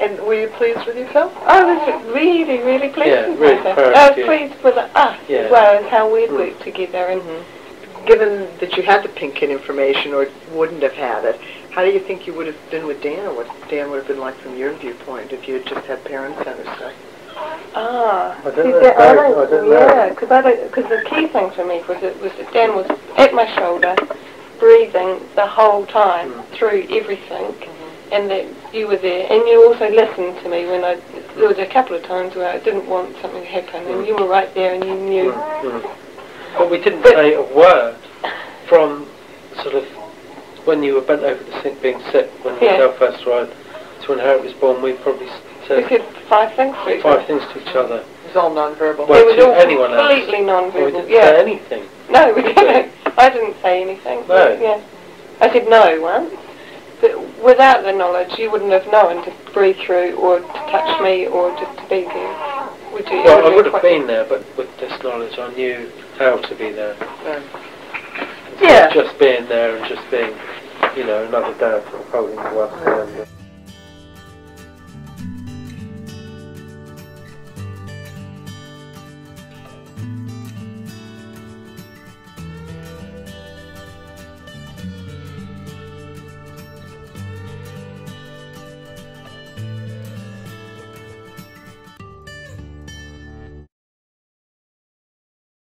And were you pleased with yourself? I was really, really pleased Yeah, with really myself. proud I was you. pleased with us Yeah. as well as how we'd Mm. worked together. And Given that you had the pink kit information or wouldn't have had it, how do you think you would have been with Dan or what Dan would have been like from your viewpoint if you had just had parent center stuff? ah, I don't see, know, that- I don't yeah, because I don't, because the key thing for me was it was that Dan was at my shoulder, breathing the whole time Mm. through everything, and that you were there, and you also listened to me when I. There was a couple of times where I didn't want something to happen, and you were right there, and you knew. Mm, mm. But we didn't But- say a word from sort of when you were bent over the sink being sick, when Yeah. Michelle first arrived, to when Harriet was born, we probably s- We said said five things to each five other. things to each other. It was all nonverbal. Well, it was to all anyone else. completely And we non-verbal. We didn't Yeah. say anything. No, we didn't. I didn't say anything. No. Yeah. I said no once. But without the knowledge, you wouldn't have known to breathe through or to touch me or just to be there. Would you? Well, It I would have been there, but with this knowledge, I knew how to be there. Um, right. Yeah. Just being there and just being, you know, another dad sort holding the work hand.